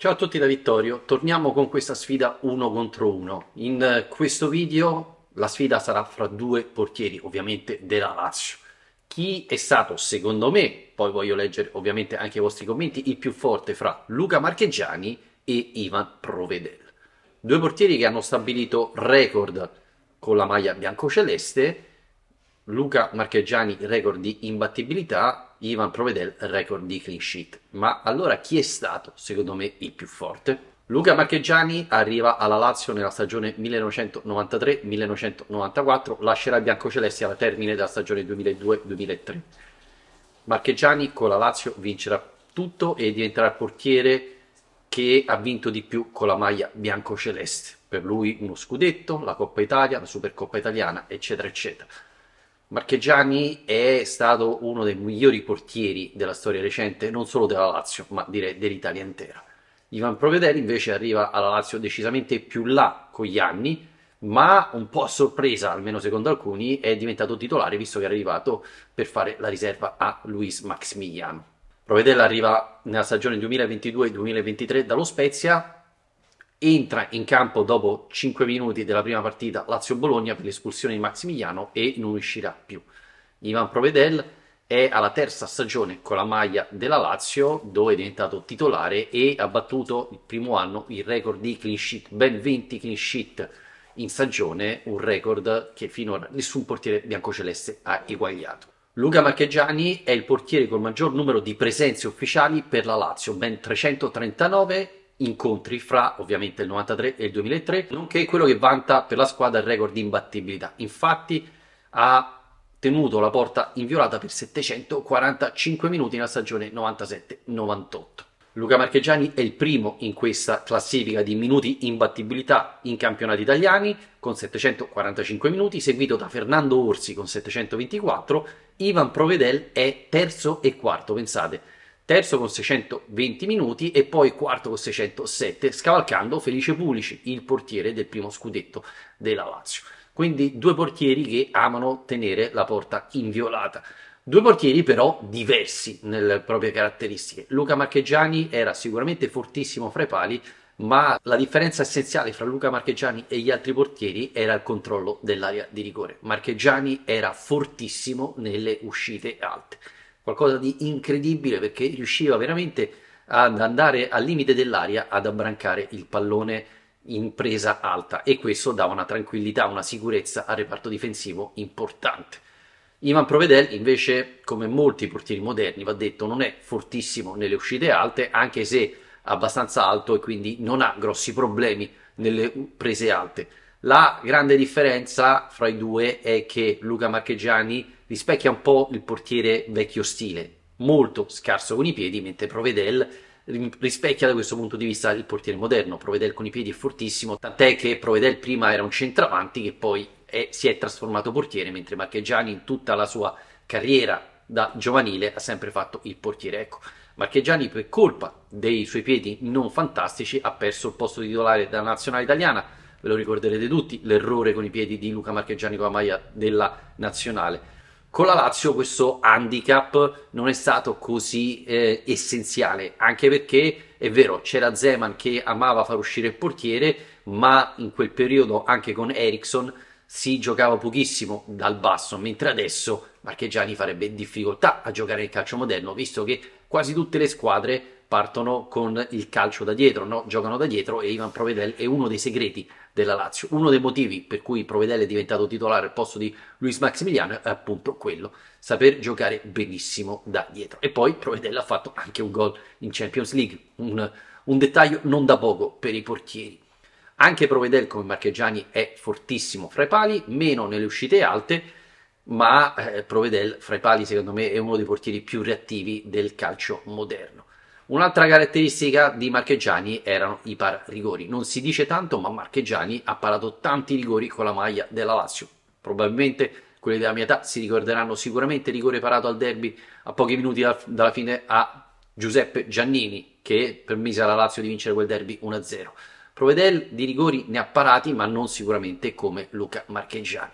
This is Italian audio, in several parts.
Ciao a tutti da Vittorio, torniamo con questa sfida uno contro uno. In questo video la sfida sarà fra due portieri, ovviamente della Lazio. Chi è stato, secondo me, poi voglio leggere ovviamente anche i vostri commenti, il più forte fra Luca Marcheggiani e Ivan Provedel. Due portieri che hanno stabilito record con la maglia biancoceleste, Luca Marcheggiani record di imbattibilità, Ivan Provedel record di clean sheet. Ma allora chi è stato, secondo me, il più forte? Luca Marcheggiani arriva alla Lazio nella stagione 1993-1994, lascerà i biancocelesti alla termine della stagione 2002-2003. Marcheggiani con la Lazio vincerà tutto e diventerà il portiere che ha vinto di più con la maglia biancoceleste. Per lui uno scudetto, la Coppa Italia, la Supercoppa Italiana, eccetera, eccetera. Marcheggiani è stato uno dei migliori portieri della storia recente, non solo della Lazio, ma direi dell'Italia intera. Ivan Provedel invece arriva alla Lazio decisamente più là con gli anni, ma un po' a sorpresa, almeno secondo alcuni, è diventato titolare visto che è arrivato per fare la riserva a Luis Maximiliano. Provedel arriva nella stagione 2022-2023 dallo Spezia, entra in campo dopo 5 minuti della prima partita Lazio-Bologna per l'espulsione di Maximiliano e non uscirà più. Ivan Provedel è alla terza stagione con la maglia della Lazio dove è diventato titolare e ha battuto il primo anno il record di clean sheet, ben 20 clean sheet in stagione, un record che finora nessun portiere biancoceleste ha eguagliato. Luca Marcheggiani è il portiere col maggior numero di presenze ufficiali per la Lazio, ben 339 incontri fra ovviamente il 93 e il 2003, nonché quello che vanta per la squadra il record di imbattibilità. Infatti ha tenuto la porta inviolata per 745 minuti nella stagione 97-98. Luca Marcheggiani è il primo in questa classifica di minuti imbattibilità in campionati italiani con 745 minuti, seguito da Fernando Orsi con 724, Ivan Provedel è terzo e quarto, pensate, terzo con 620 minuti e poi quarto con 607, scavalcando Felice Pulici, il portiere del primo scudetto della Lazio. Quindi due portieri che amano tenere la porta inviolata. Due portieri però diversi nelle proprie caratteristiche. Luca Marcheggiani era sicuramente fortissimo fra i pali, ma la differenza essenziale fra Luca Marcheggiani e gli altri portieri era il controllo dell'area di rigore. Marcheggiani era fortissimo nelle uscite alte qualcosa di incredibile perché riusciva veramente ad andare al limite dell'aria ad abbrancare il pallone in presa alta e questo dava una tranquillità, una sicurezza al reparto difensivo importante. Ivan Provedel invece, come molti portieri moderni, va detto, non è fortissimo nelle uscite alte, anche se abbastanza alto e quindi non ha grossi problemi nelle prese alte. La grande differenza fra i due è che Luca Marcheggiani rispecchia un po' il portiere vecchio stile, molto scarso con i piedi, mentre Provedel rispecchia da questo punto di vista il portiere moderno. Provedel con i piedi è fortissimo, tant'è che Provedel prima era un centravanti che poi è, si è trasformato portiere, mentre Marcheggiani in tutta la sua carriera da giovanile ha sempre fatto il portiere. Ecco, Marcheggiani per colpa dei suoi piedi non fantastici ha perso il posto titolare della nazionale italiana, ve lo ricorderete tutti, l'errore con i piedi di Luca Marcheggiani con la maglia della nazionale. Con la Lazio questo handicap non è stato così eh, essenziale, anche perché è vero, c'era Zeman che amava far uscire il portiere, ma in quel periodo anche con Ericsson si giocava pochissimo dal basso, mentre adesso Marcheggiani farebbe difficoltà a giocare nel calcio moderno, visto che quasi tutte le squadre partono con il calcio da dietro, no? giocano da dietro e Ivan Provedel è uno dei segreti della Lazio. Uno dei motivi per cui Provedel è diventato titolare al posto di Luis Maximiliano è appunto quello, saper giocare benissimo da dietro. E poi Provedel ha fatto anche un gol in Champions League, un, un dettaglio non da poco per i portieri. Anche Provedel come Marcheggiani è fortissimo fra i pali, meno nelle uscite alte, ma eh, Provedel fra i pali secondo me è uno dei portieri più reattivi del calcio moderno. Un'altra caratteristica di Marcheggiani erano i par rigori. Non si dice tanto, ma Marcheggiani ha parato tanti rigori con la maglia della Lazio. Probabilmente quelli della mia età si ricorderanno sicuramente rigore parato al derby a pochi minuti dalla fine a Giuseppe Giannini, che permise alla Lazio di vincere quel derby 1-0. Provedel di rigori ne ha parati, ma non sicuramente come Luca Marcheggiani.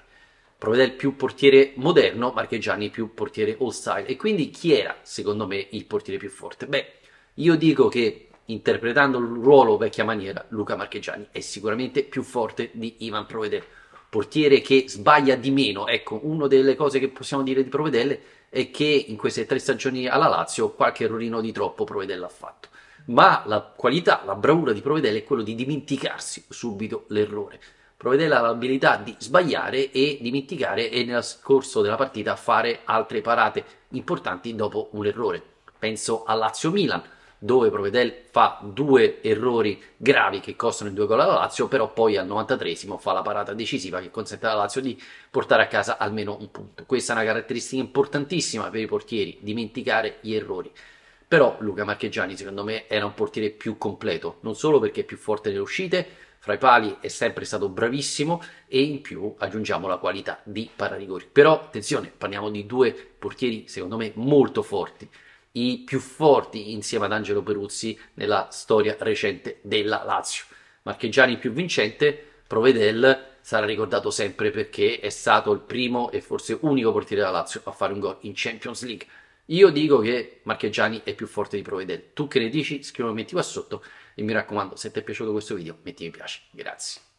Provedel più portiere moderno, Marcheggiani più portiere all style. E quindi chi era, secondo me, il portiere più forte? Beh, io dico che interpretando il ruolo vecchia maniera, Luca Marchegiani è sicuramente più forte di Ivan Provedel. Portiere che sbaglia di meno. Ecco, una delle cose che possiamo dire di Provedel è che in queste tre stagioni alla Lazio qualche errorino di troppo Provedel ha fatto. Ma la qualità, la bravura di Provedel è quello di dimenticarsi subito l'errore. Provedel ha l'abilità di sbagliare e dimenticare e nel corso della partita fare altre parate importanti dopo un errore. Penso a Lazio-Milan, dove Provedel fa due errori gravi che costano il due gol alla Lazio, però poi al 93esimo fa la parata decisiva che consente alla Lazio di portare a casa almeno un punto. Questa è una caratteristica importantissima per i portieri, dimenticare gli errori. Però Luca Marcheggiani secondo me era un portiere più completo, non solo perché è più forte nelle uscite, fra i pali è sempre stato bravissimo e in più aggiungiamo la qualità di pararigori. Però attenzione, parliamo di due portieri secondo me molto forti i più forti insieme ad Angelo Peruzzi nella storia recente della Lazio. Marcheggiani più vincente, Provedel sarà ricordato sempre perché è stato il primo e forse unico portiere della Lazio a fare un gol in Champions League. Io dico che Marcheggiani è più forte di Provedel. Tu che ne dici? Scrivimi qua sotto e mi raccomando, se ti è piaciuto questo video metti mi piace. Grazie.